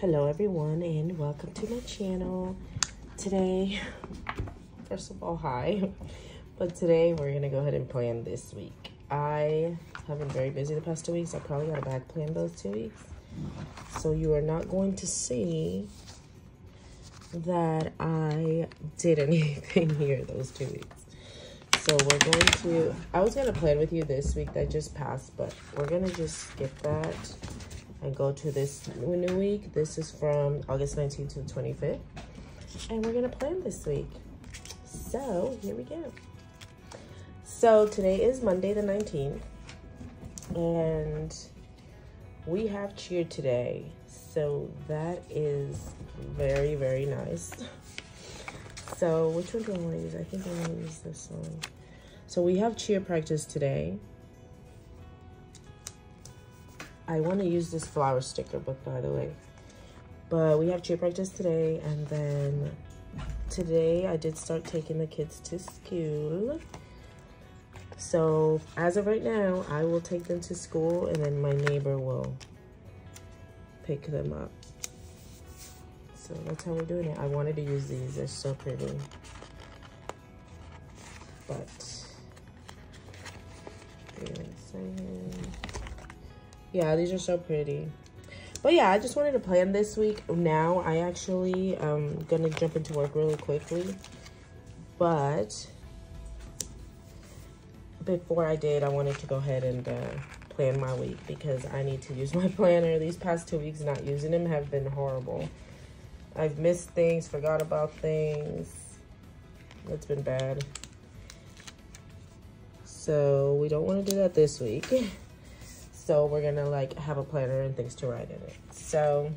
Hello everyone and welcome to my channel. Today, first of all, hi. But today we're gonna go ahead and plan this week. I have been very busy the past two weeks. I probably got a back plan those two weeks. So you are not going to see that I did anything here those two weeks. So we're going to, I was gonna plan with you this week that just passed, but we're gonna just skip that and go to this new week. This is from August 19th to the 25th. And we're gonna plan this week. So here we go. So today is Monday the 19th. And we have cheer today. So that is very, very nice. So which one do I want to use? I think I want to use this one. So we have cheer practice today. I want to use this flower sticker book, by the way. But we have cheer practice today. And then today I did start taking the kids to school. So as of right now, I will take them to school and then my neighbor will pick them up. So that's how we're doing it. I wanted to use these. They're so pretty. But, yeah, these are so pretty. But yeah, I just wanted to plan this week. Now, I actually am um, to jump into work really quickly. But, before I did, I wanted to go ahead and uh, plan my week because I need to use my planner. These past two weeks not using them have been horrible. I've missed things, forgot about things. It's been bad. So we don't want to do that this week. So we're gonna like have a planner and things to write in it. So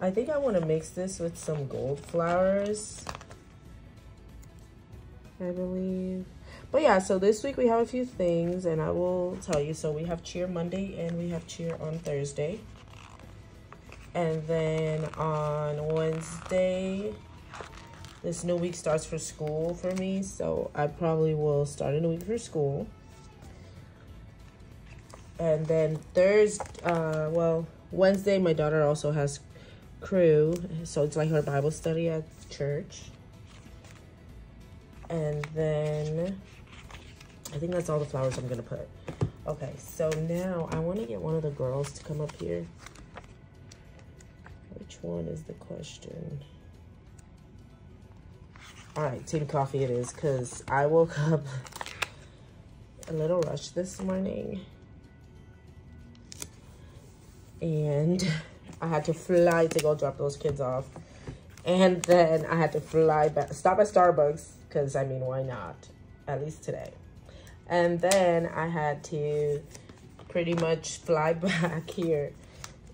I think I want to mix this with some gold flowers. I believe. But yeah, so this week we have a few things and I will tell you. So we have cheer Monday and we have cheer on Thursday. And then on Wednesday, this new week starts for school for me. So I probably will start a new week for school. And then Thursday, uh, well, Wednesday, my daughter also has crew. So it's like her Bible study at church. And then I think that's all the flowers I'm going to put. Okay, so now I want to get one of the girls to come up here. Which one is the question? All right, team coffee it is because I woke up a little rushed this morning and I had to fly to go drop those kids off. And then I had to fly back, stop at Starbucks, because I mean, why not? At least today. And then I had to pretty much fly back here.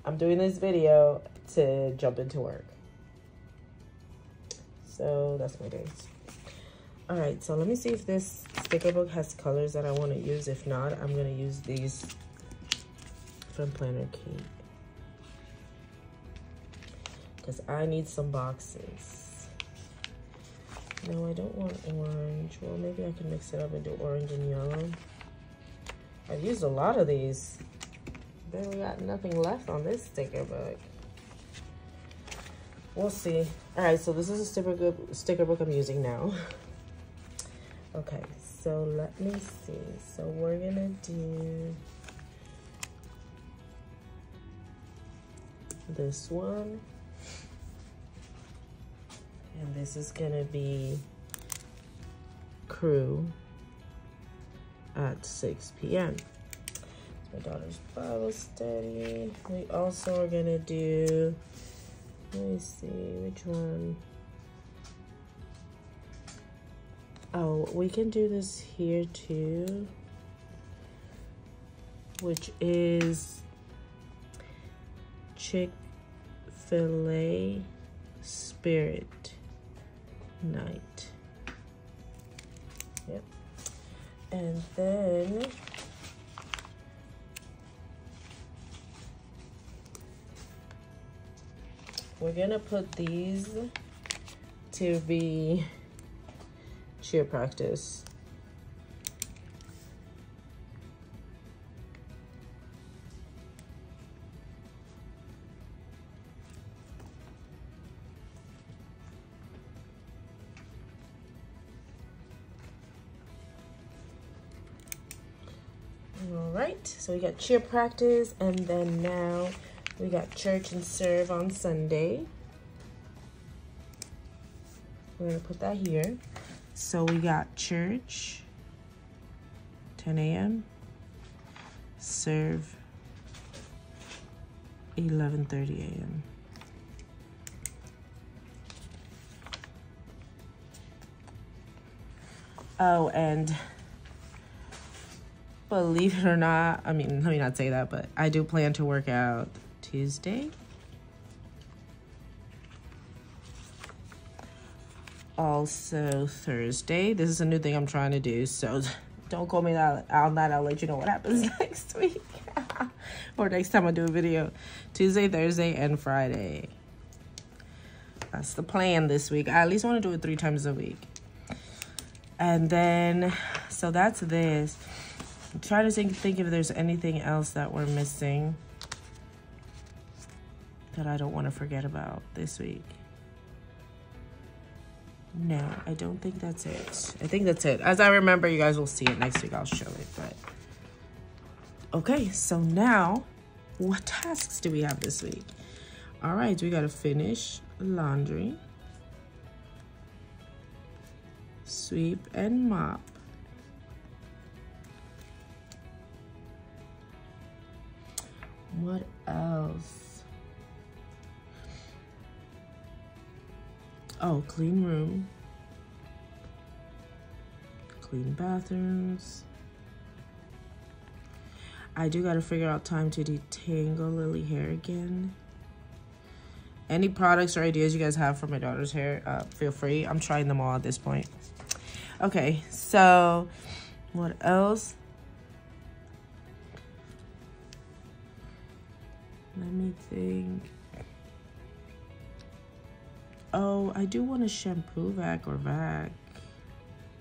I'm doing this video to jump into work. So that's my days. All right, so let me see if this sticker book has colors that I want to use. If not, I'm going to use these from Planner Kate because I need some boxes. No, I don't want orange. Well, maybe I can mix it up and do orange and yellow. I've used a lot of these. Barely got nothing left on this sticker book. We'll see. All right, so this is a sticker book, sticker book I'm using now. okay, so let me see. So we're gonna do this one. And this is gonna be crew at 6 p.m. My daughter's Bible study. We also are gonna do, let me see, which one? Oh, we can do this here too, which is Chick-fil-A Spirit night. Yep. And then we're gonna put these to be cheer practice. All right, so we got cheer practice, and then now we got church and serve on Sunday. We're gonna put that here. So we got church, 10 a.m., serve, 11.30 a.m. Oh, and believe it or not, I mean, let me not say that, but I do plan to work out Tuesday. Also Thursday. This is a new thing I'm trying to do, so don't call me that on that. I'll let you know what happens next week. or next time I do a video. Tuesday, Thursday, and Friday. That's the plan this week. I at least want to do it three times a week. And then, so that's this. I'm trying to think, think if there's anything else that we're missing that I don't want to forget about this week. No, I don't think that's it. I think that's it. As I remember, you guys will see it next week. I'll show it, but... Okay, so now, what tasks do we have this week? All right, we got to finish laundry, sweep and mop, what else? Oh, clean room, clean bathrooms. I do got to figure out time to detangle Lily hair again. Any products or ideas you guys have for my daughter's hair, uh, feel free. I'm trying them all at this point. Okay, so what else? Let me think. Oh, I do want a shampoo vac or vac.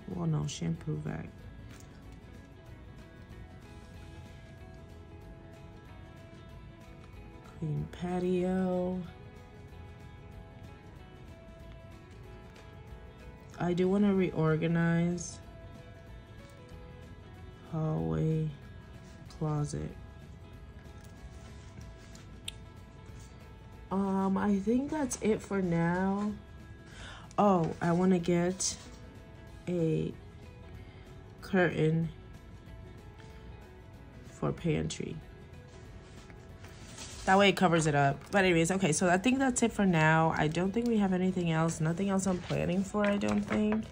Well, no, shampoo vac. Clean patio. I do want to reorganize hallway closet. Um, I think that's it for now. Oh, I want to get a curtain for pantry. That way it covers it up. But anyways, okay, so I think that's it for now. I don't think we have anything else. Nothing else I'm planning for, I don't think.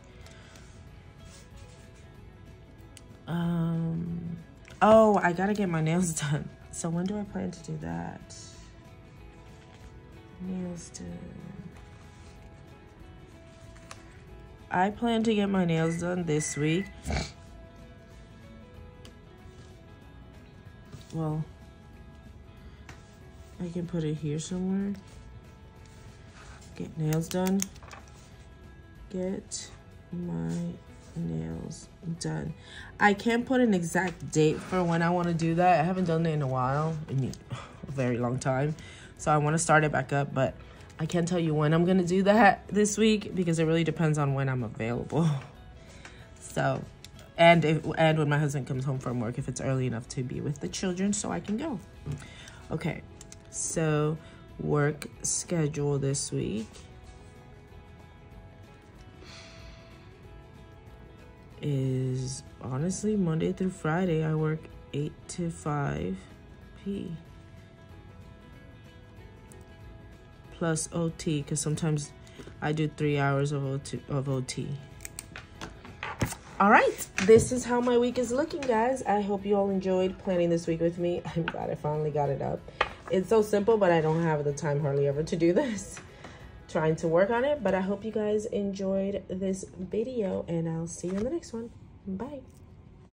Um, oh, I gotta get my nails done. So when do I plan to do that? Nails done. I plan to get my nails done this week. Well, I can put it here somewhere. Get nails done. Get my nails done. I can't put an exact date for when I want to do that. I haven't done it in a while. I mean, a very long time. So I want to start it back up, but I can't tell you when I'm going to do that this week because it really depends on when I'm available. So, and if, and when my husband comes home from work, if it's early enough to be with the children so I can go. Okay, so work schedule this week. is honestly Monday through Friday. I work 8 to 5 p. Plus OT because sometimes I do three hours of OT, of OT. All right, this is how my week is looking, guys. I hope you all enjoyed planning this week with me. I'm glad I finally got it up. It's so simple, but I don't have the time hardly ever to do this. Trying to work on it, but I hope you guys enjoyed this video, and I'll see you in the next one. Bye.